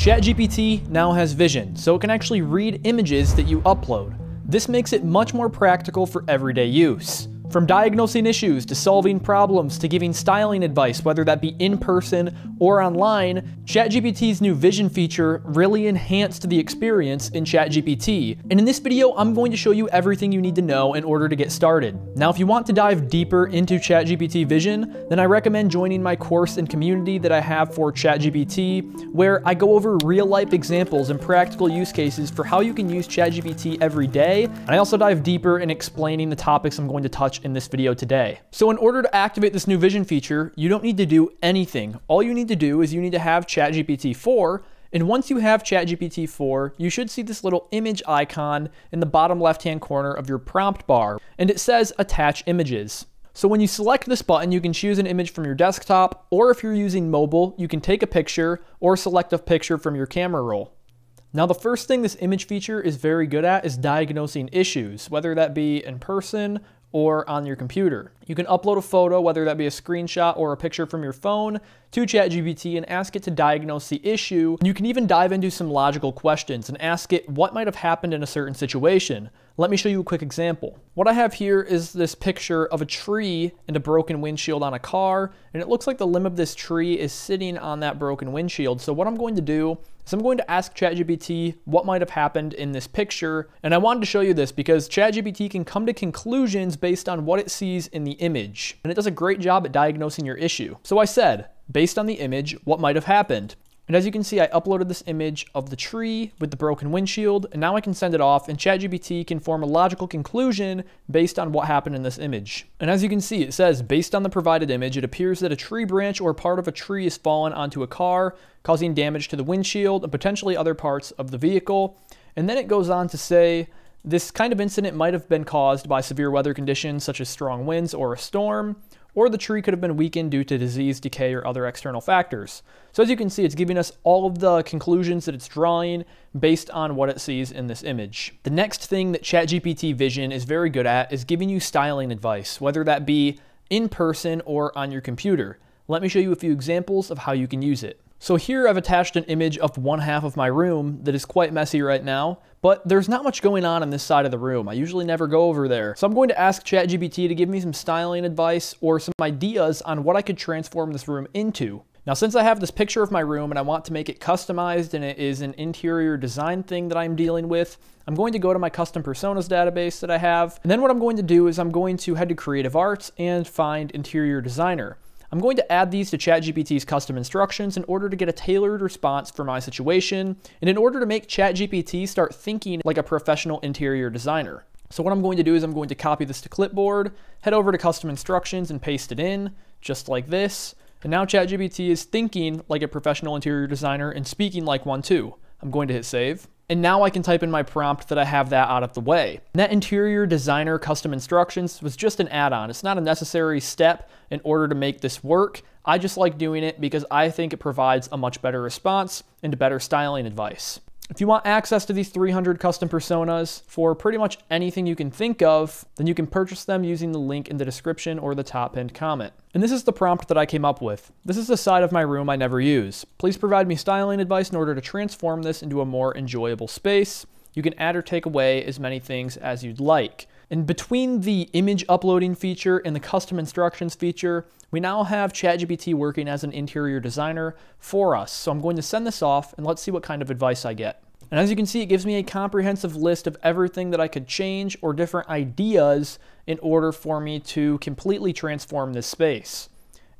ChatGPT now has vision, so it can actually read images that you upload. This makes it much more practical for everyday use. From diagnosing issues to solving problems to giving styling advice, whether that be in person or online, ChatGPT's new vision feature really enhanced the experience in ChatGPT. And in this video, I'm going to show you everything you need to know in order to get started. Now, if you want to dive deeper into ChatGPT vision, then I recommend joining my course and community that I have for ChatGPT, where I go over real life examples and practical use cases for how you can use ChatGPT every day. And I also dive deeper in explaining the topics I'm going to touch in this video today. So in order to activate this new vision feature, you don't need to do anything. All you need to do is you need to have ChatGPT 4 and once you have ChatGPT 4, you should see this little image icon in the bottom left hand corner of your prompt bar, and it says attach images. So when you select this button, you can choose an image from your desktop, or if you're using mobile, you can take a picture or select a picture from your camera roll. Now the first thing this image feature is very good at is diagnosing issues, whether that be in person or on your computer. You can upload a photo, whether that be a screenshot or a picture from your phone, to ChatGPT and ask it to diagnose the issue. You can even dive into some logical questions and ask it what might have happened in a certain situation. Let me show you a quick example. What I have here is this picture of a tree and a broken windshield on a car, and it looks like the limb of this tree is sitting on that broken windshield. So what I'm going to do is I'm going to ask ChatGPT what might have happened in this picture, and I wanted to show you this because ChatGPT can come to conclusions based on what it sees in the image, and it does a great job at diagnosing your issue. So I said, based on the image, what might have happened? And as you can see, I uploaded this image of the tree with the broken windshield, and now I can send it off, and ChatGPT can form a logical conclusion based on what happened in this image. And as you can see, it says, based on the provided image, it appears that a tree branch or part of a tree has fallen onto a car, causing damage to the windshield and potentially other parts of the vehicle. And then it goes on to say, this kind of incident might have been caused by severe weather conditions such as strong winds or a storm or the tree could have been weakened due to disease, decay, or other external factors. So as you can see, it's giving us all of the conclusions that it's drawing based on what it sees in this image. The next thing that ChatGPT Vision is very good at is giving you styling advice, whether that be in person or on your computer. Let me show you a few examples of how you can use it. So here I've attached an image of one half of my room that is quite messy right now, but there's not much going on on this side of the room. I usually never go over there. So I'm going to ask ChatGPT to give me some styling advice or some ideas on what I could transform this room into. Now, since I have this picture of my room and I want to make it customized and it is an interior design thing that I'm dealing with, I'm going to go to my custom personas database that I have. And then what I'm going to do is I'm going to head to Creative Arts and find interior designer. I'm going to add these to ChatGPT's custom instructions in order to get a tailored response for my situation and in order to make ChatGPT start thinking like a professional interior designer. So what I'm going to do is I'm going to copy this to clipboard, head over to custom instructions and paste it in, just like this. And now ChatGPT is thinking like a professional interior designer and speaking like one too. I'm going to hit save. And now I can type in my prompt that I have that out of the way. Net Interior Designer Custom Instructions was just an add-on. It's not a necessary step in order to make this work. I just like doing it because I think it provides a much better response and better styling advice. If you want access to these 300 custom personas for pretty much anything you can think of, then you can purchase them using the link in the description or the top pinned comment. And this is the prompt that I came up with. This is the side of my room I never use. Please provide me styling advice in order to transform this into a more enjoyable space. You can add or take away as many things as you'd like. And between the image uploading feature and the custom instructions feature, we now have ChatGPT working as an interior designer for us. So I'm going to send this off and let's see what kind of advice I get. And as you can see, it gives me a comprehensive list of everything that I could change or different ideas in order for me to completely transform this space.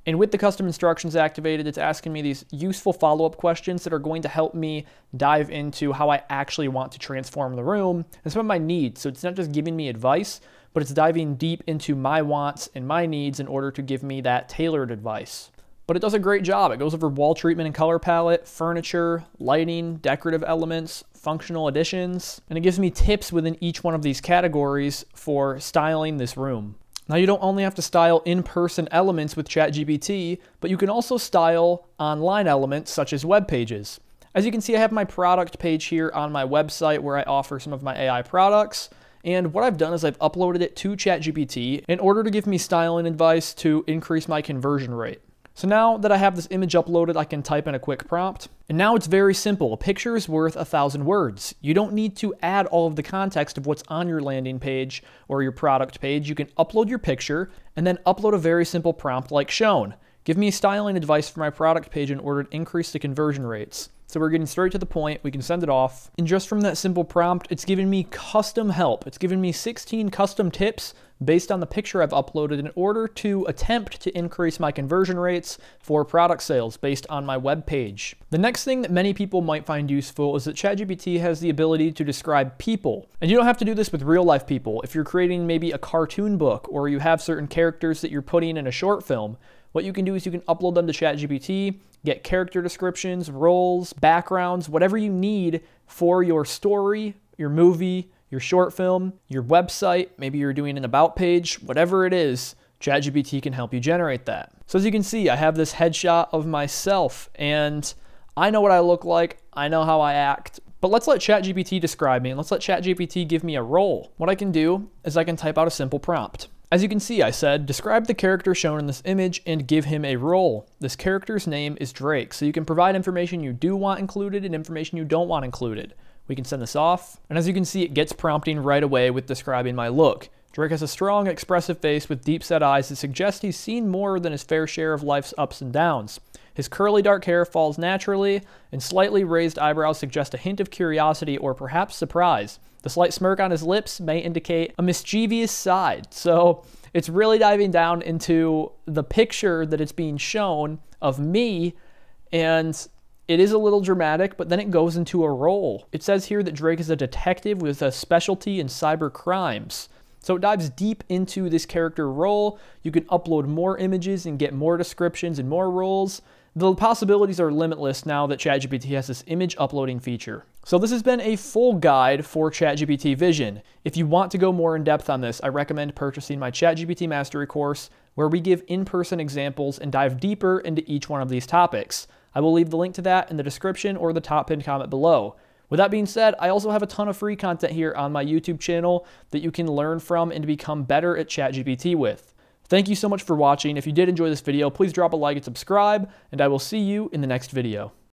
And with the custom instructions activated, it's asking me these useful follow-up questions that are going to help me dive into how I actually want to transform the room and some of my needs. So it's not just giving me advice, but it's diving deep into my wants and my needs in order to give me that tailored advice. But it does a great job. It goes over wall treatment and color palette, furniture, lighting, decorative elements, functional additions, and it gives me tips within each one of these categories for styling this room. Now you don't only have to style in-person elements with ChatGPT, but you can also style online elements such as web pages. As you can see, I have my product page here on my website where I offer some of my AI products. And what I've done is I've uploaded it to ChatGPT in order to give me styling advice to increase my conversion rate. So now that I have this image uploaded, I can type in a quick prompt. And now it's very simple. A picture is worth a thousand words. You don't need to add all of the context of what's on your landing page or your product page. You can upload your picture and then upload a very simple prompt like shown. Give me styling advice for my product page in order to increase the conversion rates. So we're getting straight to the point. We can send it off. And just from that simple prompt, it's giving me custom help. It's giving me 16 custom tips based on the picture I've uploaded in order to attempt to increase my conversion rates for product sales based on my web page. The next thing that many people might find useful is that ChatGPT has the ability to describe people. And you don't have to do this with real life people. If you're creating maybe a cartoon book or you have certain characters that you're putting in a short film, what you can do is you can upload them to ChatGPT, get character descriptions, roles, backgrounds, whatever you need for your story, your movie, your short film, your website, maybe you're doing an about page, whatever it is, ChatGPT can help you generate that. So as you can see, I have this headshot of myself and I know what I look like, I know how I act, but let's let ChatGPT describe me and let's let ChatGPT give me a role. What I can do is I can type out a simple prompt. As you can see, I said, describe the character shown in this image and give him a role. This character's name is Drake, so you can provide information you do want included and information you don't want included. We can send this off, and as you can see, it gets prompting right away with describing my look. Drake has a strong, expressive face with deep set eyes that suggest he's seen more than his fair share of life's ups and downs. His curly dark hair falls naturally, and slightly raised eyebrows suggest a hint of curiosity or perhaps surprise. The slight smirk on his lips may indicate a mischievous side. So it's really diving down into the picture that it's being shown of me, and it is a little dramatic, but then it goes into a role. It says here that Drake is a detective with a specialty in cyber crimes. So it dives deep into this character role. You can upload more images and get more descriptions and more roles. The possibilities are limitless now that ChatGPT has this image uploading feature. So this has been a full guide for ChatGPT Vision. If you want to go more in depth on this, I recommend purchasing my ChatGPT Mastery course where we give in-person examples and dive deeper into each one of these topics. I will leave the link to that in the description or the top pinned comment below. With that being said, I also have a ton of free content here on my YouTube channel that you can learn from and become better at ChatGPT with. Thank you so much for watching. If you did enjoy this video, please drop a like and subscribe, and I will see you in the next video.